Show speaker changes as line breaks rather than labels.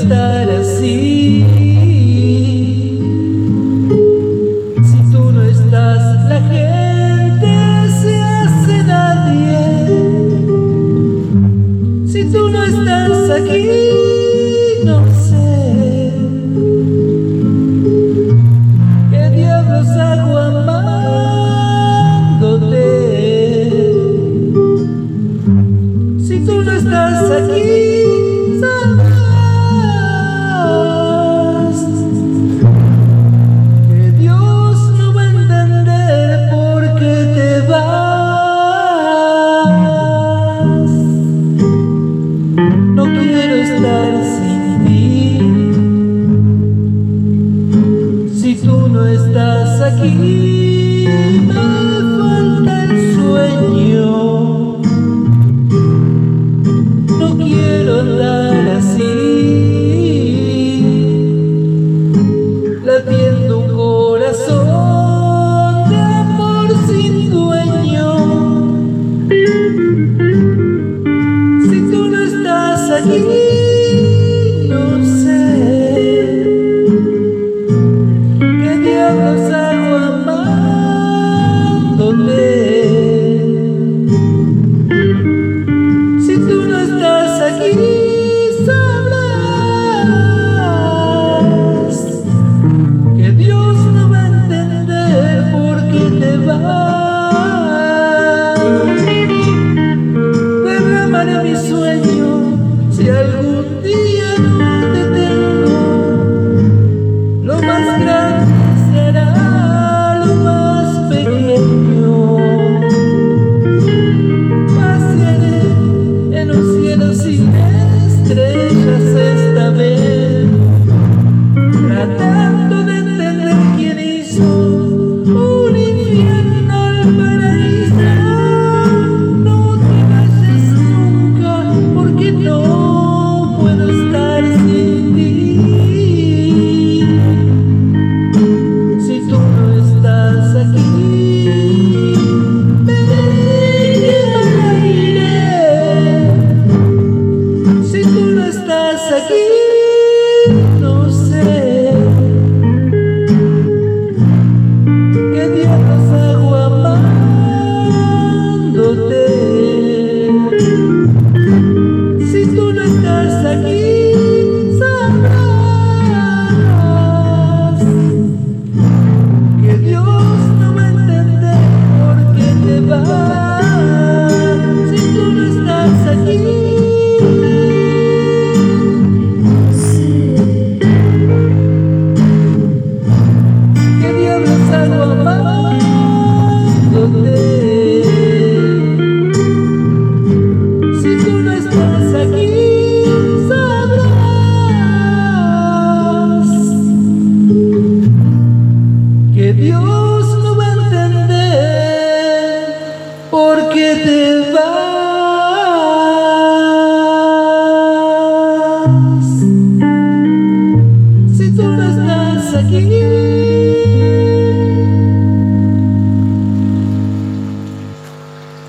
estar así. Si tú no estás, la gente se hace nadie. Si tú no estás aquí, no sé. ¿Qué diablos hago amándote? Si tú no estás aquí, no estás aquí, me falta el sueño. No quiero andar así, latiendo un corazón de amor sin dueño. Si tú no estás aquí. el no. te vas. Si tú no estás aquí.